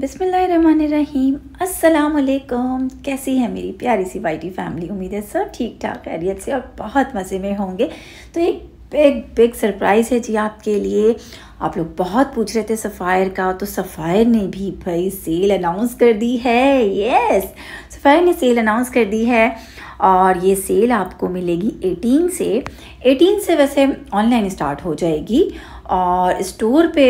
बिसमीम अस्सलाम कैसी है मेरी प्यारी सी वाइटी फैमिली? उम्मीद है सब ठीक ठाक खैरियत से और बहुत मज़े में होंगे। तो एक बिग बिग सरप्राइज़ है जी आपके लिए। आप लोग बहुत पूछ रहे थे सफ़ायर का तो सफ़ायर ने भी भाई सेल अनाउंस कर दी है। यस सफ़ायर ने सेल अनाउंस कर दी है और ये सेल आपको मिलेगी 18 से। 18 से वैसे ऑनलाइन स्टार्ट हो जाएगी और स्टोर पे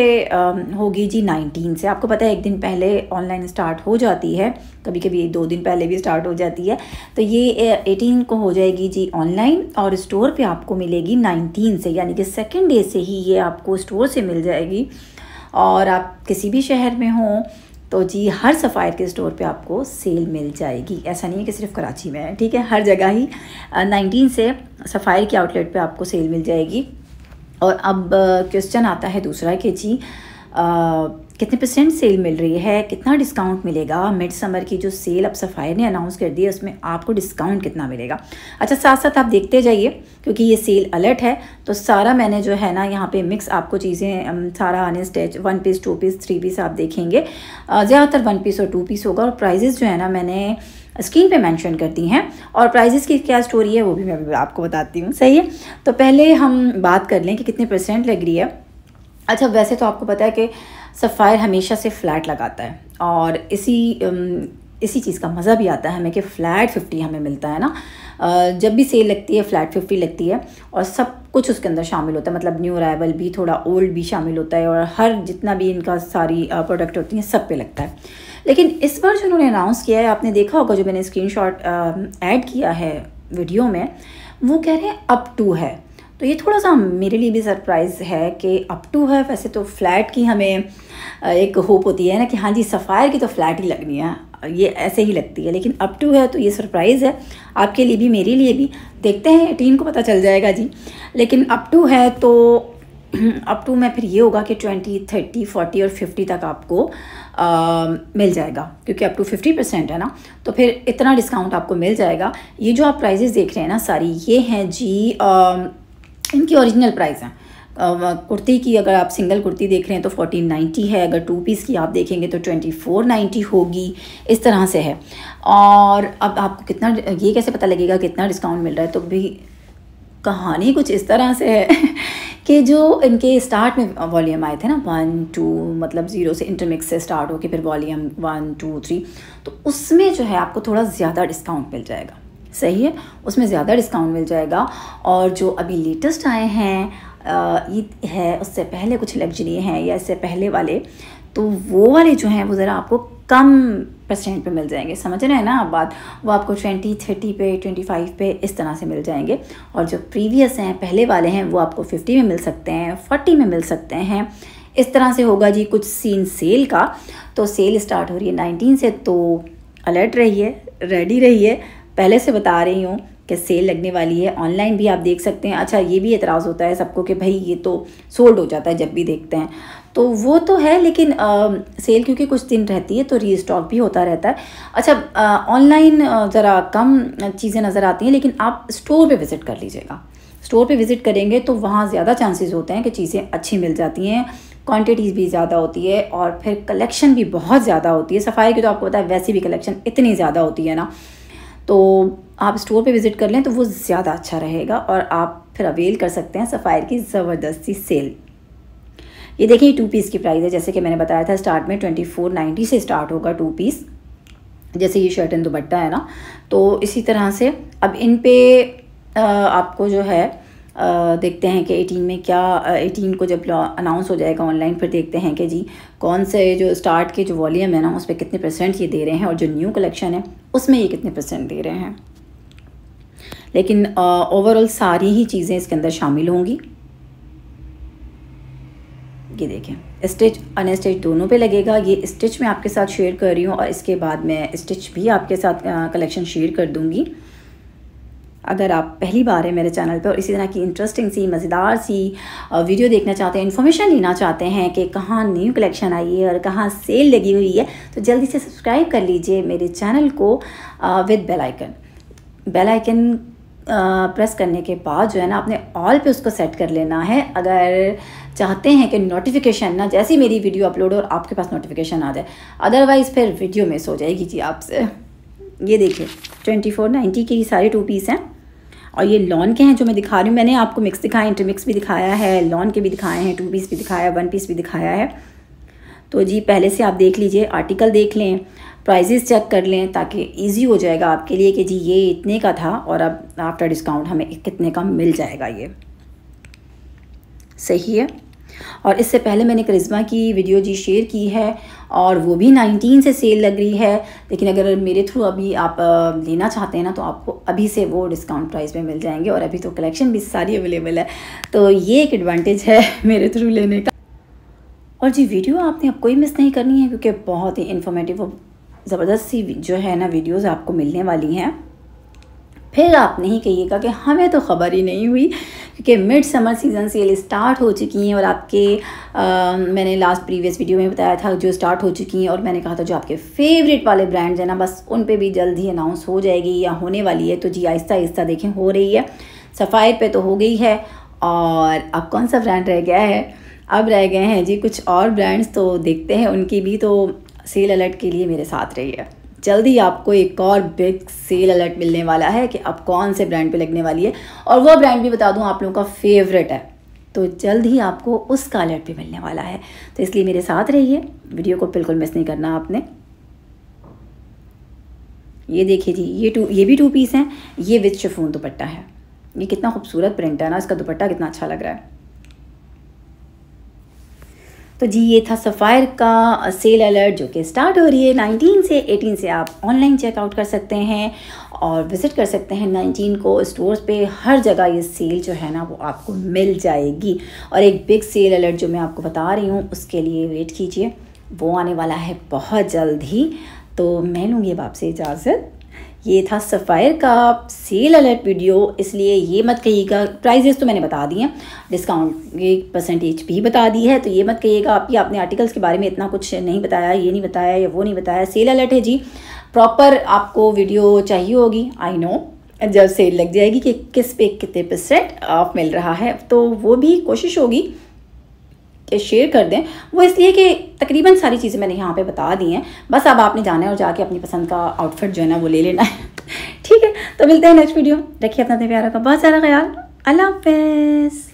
होगी जी 19 से। आपको पता है एक दिन पहले ऑनलाइन स्टार्ट हो जाती है कभी कभी दो दिन पहले भी स्टार्ट हो जाती है। तो ये 18 को हो जाएगी जी ऑनलाइन और स्टोर पे आपको मिलेगी 19 से, यानी कि सेकेंड डे से ही ये आपको स्टोर से मिल जाएगी। और आप किसी भी शहर में हों तो जी हर सफ़ायर के स्टोर पे आपको सेल मिल जाएगी। ऐसा नहीं है कि सिर्फ़ कराची में है, ठीक है? हर जगह ही नाइनटीन से सफ़ायर के आउटलेट पे आपको सेल मिल जाएगी। और अब क्वेश्चन आता है दूसरा कि जी आ, कितने परसेंट सेल मिल रही है? कितना डिस्काउंट मिलेगा? मिड समर की जो सेल अब सफ़ायर ने अनाउंस कर दी है उसमें आपको डिस्काउंट कितना मिलेगा? अच्छा साथ साथ आप देखते जाइए क्योंकि ये सेल अलर्ट है तो सारा मैंने जो है ना यहाँ पे मिक्स आपको चीज़ें सारा unstitched one piece two piece three piece आप देखेंगे। ज़्यादातर वन पीस और टू पीस होगा और प्राइजेज़ जो है ना मैंने स्क्रीन पे मेंशन करती हैं और प्राइजेस की क्या स्टोरी है वो भी मैं आपको बताती हूँ। सही है? तो पहले हम बात कर लें कि कितने परसेंट लग रही है। अच्छा वैसे तो आपको पता है कि सफ़ायर हमेशा से फ़्लैट लगाता है और इसी इसी चीज़ का मज़ा भी आता है हमें कि फ़्लैट फिफ्टी हमें मिलता है ना। जब भी सेल लगती है फ़्लैट फिफ्टी लगती है और सब कुछ उसके अंदर शामिल होता है। मतलब न्यू अराइवल भी, थोड़ा ओल्ड भी शामिल होता है और हर जितना भी इनका सारी प्रोडक्ट होती हैं, सब पे लगता है। लेकिन इस बार जो उन्होंने अनाउंस किया है, आपने देखा होगा जो मैंने स्क्रीन शॉट ऐड किया है वीडियो में, वो कह रहे हैं अप टू है। तो ये थोड़ा सा मेरे लिए भी सरप्राइज़ है कि अप टू है। वैसे तो फ्लैट की हमें एक होप होती है ना कि हाँ जी सफ़ायर की तो फ्लैट ही लगनी है। ये ऐसे ही लगती है, लेकिन अप टू है तो ये सरप्राइज़ है। आपके लिए भी, मेरे लिए भी। देखते हैं एटीन को पता चल जाएगा जी। लेकिन अप टू है तो अप टू में फिर ये होगा कि ट्वेंटी थर्टी फोर्टी और फिफ्टी तक आपको आ, मिल जाएगा। क्योंकि अप टू फिफ्टी परसेंट है ना तो फिर इतना डिस्काउंट आपको मिल जाएगा। ये जो आप प्राइजेस देख रहे हैं ना सारी ये हैं जी आ, इनकी ओरिजिनल प्राइस हैं। कुर्ती की अगर आप सिंगल कुर्ती देख रहे हैं तो फोर्टीन नाइन्टी है। अगर टू पीस की आप देखेंगे तो ट्वेंटी फोर नाइन्टी होगी। इस तरह से है। और अब आपको कितना ये कैसे पता लगेगा कितना डिस्काउंट मिल रहा है? तो भी कहानी कुछ इस तरह से है। कि जो इनके स्टार्ट में वॉल्यूम आए थे ना वन टू मतलब ज़ीरो से इंटरमिक्स से स्टार्ट होके फिर वॉल्यूम वन टू थ्री तो उसमें जो है आपको थोड़ा ज़्यादा डिस्काउंट मिल जाएगा। सही है? उसमें ज़्यादा डिस्काउंट मिल जाएगा। और जो अभी लेटेस्ट आए हैं ईद है, उससे पहले कुछ लग्जरी हैं या इससे पहले वाले तो वो वाले जो हैं, वो ज़रा आपको कम परसेंट पे मिल जाएँगे, समझ रहे हैं ना आप बात? वो आपको ट्वेंटी थर्टी पे ट्वेंटी फाइव पे इस तरह से मिल जाएँगे। और जो प्रीवियस हैं, पहले वाले हैं, वो आपको फिफ्टी में मिल सकते हैं फोर्टी में मिल सकते हैं। इस तरह से होगा जी कुछ सीन सेल का। तो सेल स्टार्ट हो रही है नाइनटीन से तो अलर्ट रहिए रेडी रहिए। पहले से बता रही हूँ कि सेल लगने वाली है। ऑनलाइन भी आप देख सकते हैं। अच्छा ये भी एतराज़ होता है सबको कि भाई ये तो सोल्ड हो जाता है जब भी देखते हैं। तो वो तो है लेकिन आ, सेल क्योंकि कुछ दिन रहती है तो रीस्टॉक भी होता रहता है। अच्छा ऑनलाइन ज़रा कम चीज़ें नज़र आती हैं लेकिन आप स्टोर पे विज़िट कर लीजिएगा। स्टोर पे विज़िट करेंगे तो वहाँ ज़्यादा चांसेस होते हैं कि चीज़ें अच्छी मिल जाती हैं। क्वांटिटीज़ भी ज़्यादा होती है और फिर कलेक्शन भी बहुत ज़्यादा होती है। सफ़ाई की तो आपको पता है वैसी भी कलेक्शन इतनी ज़्यादा होती है ना। तो आप स्टोर पे विज़िट कर लें तो वो ज़्यादा अच्छा रहेगा और आप फिर अवेल कर सकते हैं सफ़ायर की ज़बरदस्ती सेल। ये देखिए टू पीस की प्राइस है। जैसे कि मैंने बताया था स्टार्ट में ट्वेंटी फोर नाइन्टी से स्टार्ट होगा टू पीस जैसे ये शर्ट एंड दुपट्टा है ना तो इसी तरह से अब इन पे आपको जो है देखते हैं कि 18 में क्या 18 को जब अनाउंस हो जाएगा ऑनलाइन फिर देखते हैं कि जी, कौन से जो स्टार्ट के जो वॉल्यूम है ना, उस पर कितने परसेंट ये दे रहे हैं और जो न्यू कलेक्शन है उसमें ये कितने परसेंट दे रहे हैं? लेकिन ओवरऑल सारी ही चीज़ें इसके अंदर शामिल होंगी। ये देखें स्टिच अनस्टिच दोनों पे लगेगा। ये स्टिच मैं आपके साथ शेयर कर रही हूँ और इसके बाद मैं स्टिच भी आपके साथ कलेक्शन शेयर कर दूँगी। अगर आप पहली बार है मेरे चैनल पर और इसी तरह की इंटरेस्टिंग सी, मज़ेदार सी वीडियो देखना चाहते हैं इन्फॉर्मेशन लेना चाहते हैं कि कहाँ न्यू कलेक्शन आई है और कहाँ सेल लगी हुई है तो जल्दी से सब्सक्राइब कर लीजिए मेरे चैनल को with bell icon bell icon press करने के बाद जो है ना, आपने ऑल पे उसको सेट कर लेना है। अगर चाहते हैं कि नोटिफिकेशन ना, जैसे मेरी वीडियो अपलोड हो और आपके पास नोटिफिकेशन आ जाए अदरवाइज़ फिर वीडियो मिस हो जाएगी जी आपसे। ये देखिए ट्वेंटी फोर नाइन्टी के सारे टू पीस हैं। और ये लॉन के हैं जो मैं दिखा रही हूँ, मैंने आपको मिक्स दिखाया इंटरमिक्स भी दिखाया है लॉन के भी दिखाए हैं टू पीस भी दिखाया वन पीस भी दिखाया है। तो जी, पहले से आप देख लीजिए आर्टिकल देख लें प्राइजेस चेक कर लें, ताकि इजी हो जाएगा आपके लिए कि जी, ये इतने का था और अब आफ्टर डिस्काउंट हमें कितने का मिल जाएगा ये। सही है? और इससे पहले मैंने करिश्मा की वीडियो जी शेयर की है और वो भी 19 से सेल लग रही है। लेकिन अगर मेरे थ्रू अभी आप लेना चाहते हैं ना तो आपको अभी से वो डिस्काउंट प्राइस में मिल जाएँगे और अभी तो कलेक्शन भी सारी अवेलेबल है। तो ये एक एडवांटेज है मेरे थ्रू लेने का। और जी, वीडियो आपने अब कोई मिस नहीं करनी है क्योंकि बहुत ही इन्फॉर्मेटिव और ज़बरदस्त सी जो है ना वीडियोज़ आपको मिलने वाली हैं। फिर आप नहीं कहिएगा कि हमें तो ख़बर ही नहीं हुई। क्योंकि mid summer season sale start हो चुकी हैं और आपके आ, मैंने लास्ट प्रीवियस वीडियो में बताया था जो स्टार्ट हो चुकी हैं और मैंने कहा था जो आपके फेवरेट वाले ब्रांड्स हैं ना बस उन पर भी जल्द ही अनाउंस हो जाएगी या होने वाली है तो जी आहिस्ता आहिस्ता देखें हो रही है। सफ़ायर पे तो हो गई है और अब कौन सा ब्रांड रह गया है? अब रह गए हैं जी कुछ और ब्रांड्स तो देखते हैं उनकी भी तो सेल अलर्ट के लिए मेरे साथ रही है जल्दी आपको एक और बिग सेल अलर्ट मिलने वाला है कि अब कौन से ब्रांड पे लगने वाली है। और वो ब्रांड भी बता दूँ, आप लोगों का फेवरेट है। तो जल्द ही आपको उसका अलर्ट भी मिलने वाला है। तो इसलिए मेरे साथ रहिए वीडियो को बिल्कुल मिस नहीं करना आपने। ये देखिए जी, ये टू ये भी टू पीस हैं, ये विथ शिफोन दुपट्टा है। ये कितना खूबसूरत प्रिंट है ना, इसका दुपट्टा कितना अच्छा लग रहा है। तो जी, ये था सफ़ायर का सेल अलर्ट जो कि स्टार्ट हो रही है। 19 से 18 से आप ऑनलाइन चेकआउट कर सकते हैं और विज़िट कर सकते हैं। 19 को स्टोर्स पे हर जगह ये सेल जो है ना, वो आपको मिल जाएगी। और एक बिग सेल अलर्ट जो मैं आपको बता रही हूँ, उसके लिए वेट कीजिए। वो आने वाला है बहुत जल्द ही। तो मैं लूँगी अब आपसे इजाज़त। ये था सफ़ायर का सेल अलर्ट वीडियो, इसलिए ये मत कहिएगा। प्राइजेस तो मैंने बता दिए हैं डिस्काउंट एक परसेंटेज भी बता दी है तो ये मत कहिएगा आप ये आपने आर्टिकल्स के बारे में इतना कुछ नहीं बताया, ये नहीं बताया या वो नहीं बताया। सेल अलर्ट है जी प्रॉपर आपको वीडियो चाहिए होगी आई नो जब सेल लग जाएगी कि किस पे कितने परसेंट ऑफ़ मिल रहा है तो वो भी कोशिश होगी शेयर कर दें। वो इसलिए कि तकरीबन सारी चीज़ें मैंने यहाँ पे बता दी हैं। बस अब आपने जाना है और जाके अपनी पसंद का आउटफिट जो है ना वो ले लेना है। ठीक है तो मिलते हैं नेक्स्ट वीडियो रखिए अपना प्यारा का बहुत सारा ख्याल। अल्लाह हाफ़